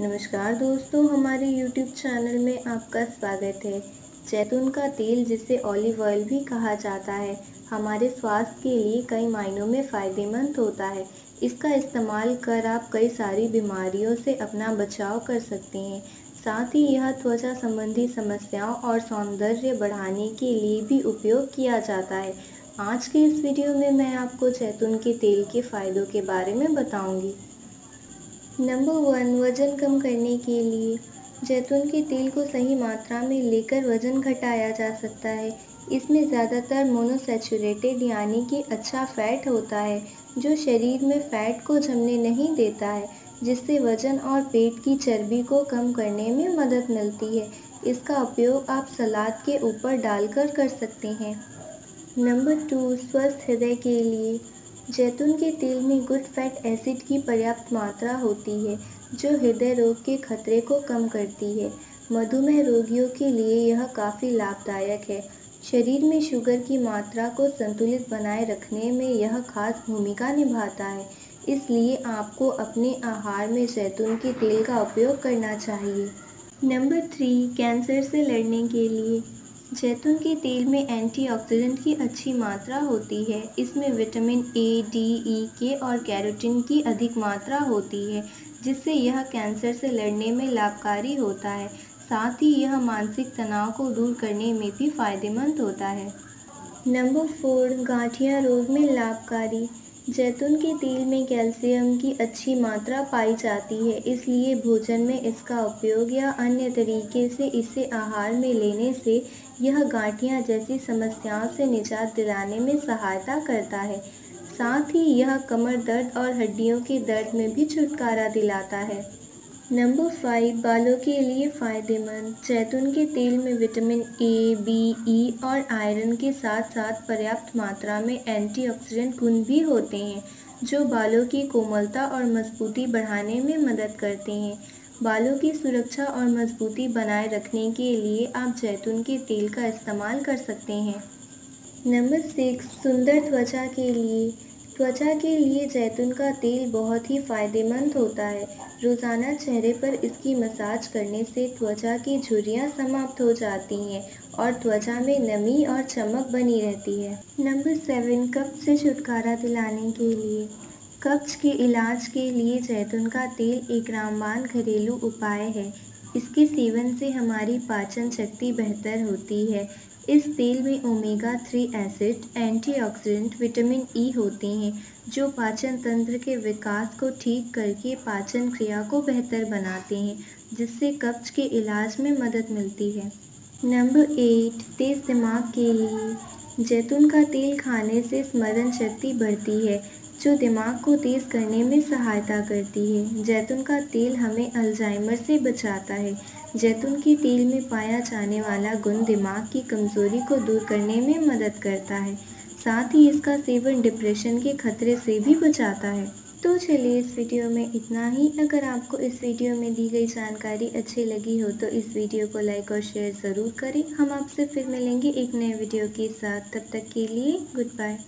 नमस्कार दोस्तों, हमारे YouTube चैनल में आपका स्वागत है। जैतून का तेल, जिसे ऑलिव ऑयल भी कहा जाता है, हमारे स्वास्थ्य के लिए कई मायनों में फ़ायदेमंद होता है। इसका इस्तेमाल कर आप कई सारी बीमारियों से अपना बचाव कर सकते हैं। साथ ही यह त्वचा संबंधी समस्याओं और सौंदर्य बढ़ाने के लिए भी उपयोग किया जाता है। आज के इस वीडियो में मैं आपको जैतून के तेल के फ़ायदों के बारे में बताऊँगी। नंबर वन वज़न कम करने के लिए। जैतून के तेल को सही मात्रा में लेकर वज़न घटाया जा सकता है। इसमें ज़्यादातर मोनोसेचुरेटेड यानी कि अच्छा फ़ैट होता है, जो शरीर में फ़ैट को जमने नहीं देता है, जिससे वज़न और पेट की चर्बी को कम करने में मदद मिलती है। इसका उपयोग आप सलाद के ऊपर डालकर कर सकते हैं। नंबर टू स्वस्थ हृदय के लिए। जैतून के तेल में गुड फैट एसिड की पर्याप्त मात्रा होती है, जो हृदय रोग के खतरे को कम करती है। मधुमेह रोगियों के लिए यह काफ़ी लाभदायक है। शरीर में शुगर की मात्रा को संतुलित बनाए रखने में यह खास भूमिका निभाता है। इसलिए आपको अपने आहार में जैतून के तेल का उपयोग करना चाहिए। नंबर थ्री, कैंसर से लड़ने के लिए। जैतून के तेल में एंटीऑक्सीडेंट की अच्छी मात्रा होती है। इसमें विटामिन ए, डी, ई, के और कैरोटीन की अधिक मात्रा होती है, जिससे यह कैंसर से लड़ने में लाभकारी होता है। साथ ही यह मानसिक तनाव को दूर करने में भी फ़ायदेमंद होता है। नंबर फोर, गाठिया रोग में लाभकारी। जैतून के तेल में कैल्शियम की अच्छी मात्रा पाई जाती है, इसलिए भोजन में इसका उपयोग या अन्य तरीके से इसे आहार में लेने से यह गांठियाँ जैसी समस्याओं से निजात दिलाने में सहायता करता है। साथ ही यह कमर दर्द और हड्डियों के दर्द में भी छुटकारा दिलाता है। नंबर फाइव बालों के लिए फ़ायदेमंद। जैतून के तेल में विटामिन ए बी ई और आयरन के साथ साथ पर्याप्त मात्रा में एंटीऑक्सीडेंट गुण भी होते हैं, जो बालों की कोमलता और मजबूती बढ़ाने में मदद करते हैं। बालों की सुरक्षा और मजबूती बनाए रखने के लिए आप जैतून के तेल का इस्तेमाल कर सकते हैं। नंबर सिक्स सुंदर त्वचा के लिए। त्वचा के लिए जैतून का तेल बहुत ही फ़ायदेमंद होता है। रोज़ाना चेहरे पर इसकी मसाज करने से त्वचा की झुर्रियाँ समाप्त हो जाती हैं और त्वचा में नमी और चमक बनी रहती है। नंबर सेवन, कब्ज से छुटकारा दिलाने के लिए। कब्ज के इलाज के लिए जैतून का तेल एक रामबान घरेलू उपाय है। इसके सेवन से हमारी पाचन शक्ति बेहतर होती है। इस तेल में omega three acid antioxidant vitamin E होते हैं, जो पाचन तंत्र के विकास को ठीक करके पाचन क्रिया को बेहतर बनाते हैं, जिससे कब्ज के इलाज में मदद मिलती है। नंबर एट तेज़ दिमाग के लिए। जैतून का तेल खाने से स्मरण शक्ति बढ़ती है जो दिमाग को तेज़ करने में सहायता करती है। जैतून का तेल हमें अल्जाइमर से बचाता है। जैतून के तेल में पाया जाने वाला गुण दिमाग की कमज़ोरी को दूर करने में मदद करता है। साथ ही इसका सेवन डिप्रेशन के खतरे से भी बचाता है। तो चलिए इस वीडियो में इतना ही। अगर आपको इस वीडियो में दी गई जानकारी अच्छी लगी हो तो इस वीडियो को लाइक और शेयर ज़रूर करें। हम आपसे फिर मिलेंगे एक नए वीडियो के साथ। तब तक के लिए गुड बाय।